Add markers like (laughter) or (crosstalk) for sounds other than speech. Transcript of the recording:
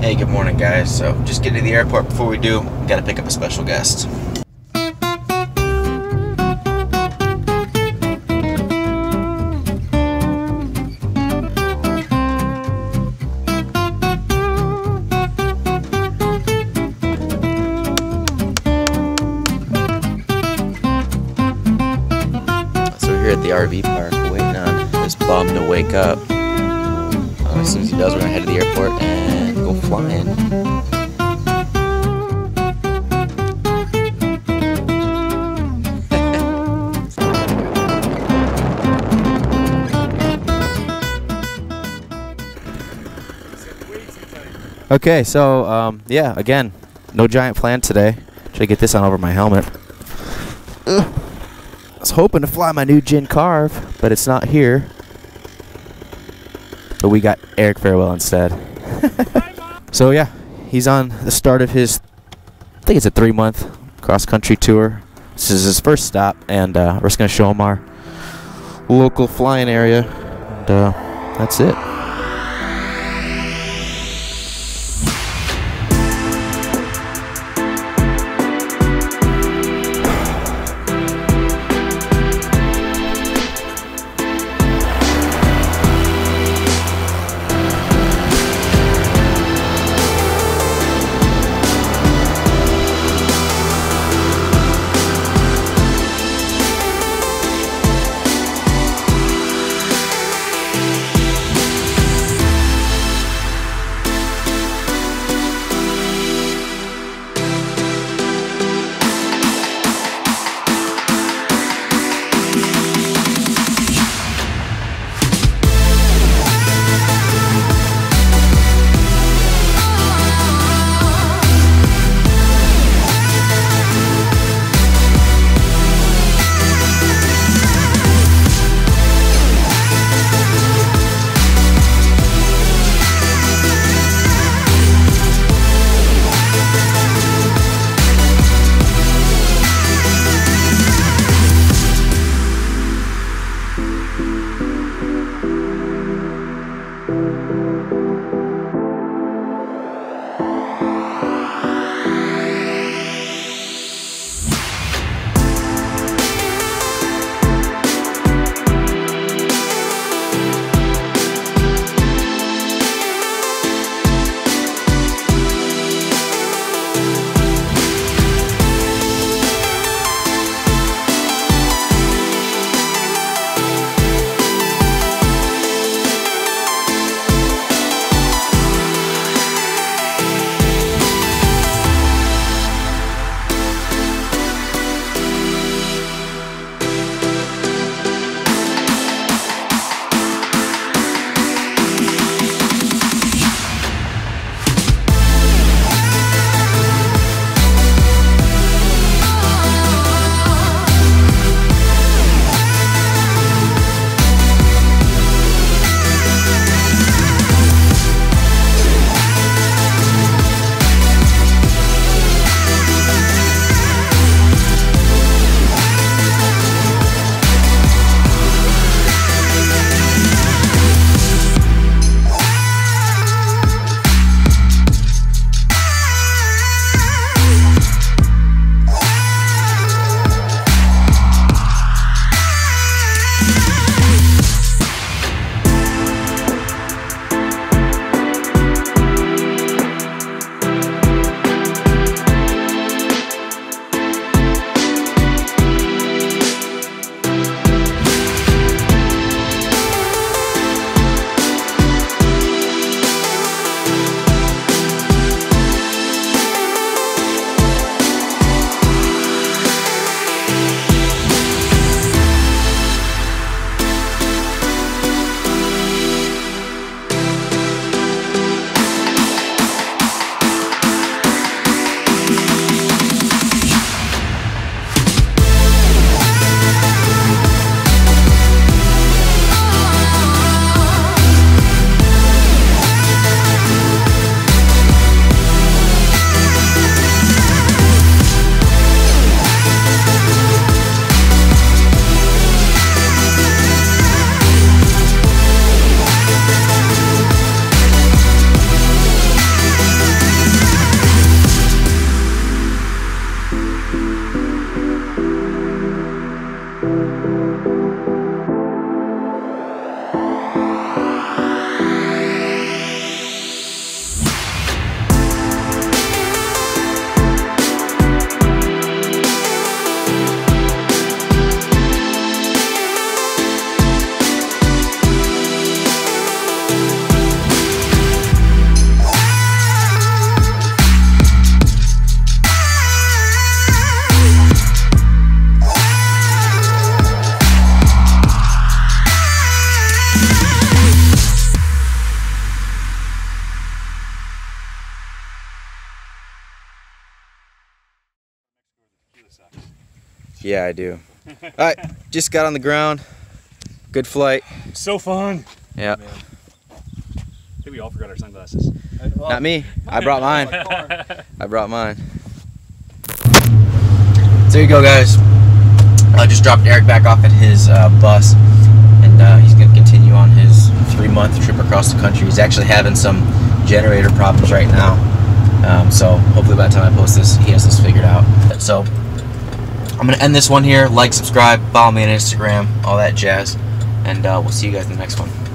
Hey, good morning, guys. So, just get to the airport. Before we do, we gotta pick up a special guest. So we're here at the RV park, waiting on this bum to wake up. Uh, as soon as he does, we're gonna head to the airport and go flying. (laughs) Okay, so um, yeah, again, no giant plan today. Should I get this on over my helmet? Ugh. I was hoping to fly my new Gin Carve, but it's not here. But we got Eric Farewell instead. (laughs) so yeah, he's on the start of his, I think it's a three-month cross-country tour. This is his first stop, and uh, we're just gonna show him our local flying area, and uh, that's it. Yeah, I do. All right, just got on the ground. Good flight. So fun. Yeah. I think we all forgot our sunglasses. Not me. I brought mine. (laughs) I brought mine. So there you go, guys. I just dropped Eric back off at his uh, bus, and uh, he's going to continue on his three-month trip across the country. He's actually having some generator problems right now, um, so hopefully by the time I post this, he has this figured out. So I'm going to end this one here. Like, subscribe, follow me on Instagram, all that jazz, and uh, we'll see you guys in the next one.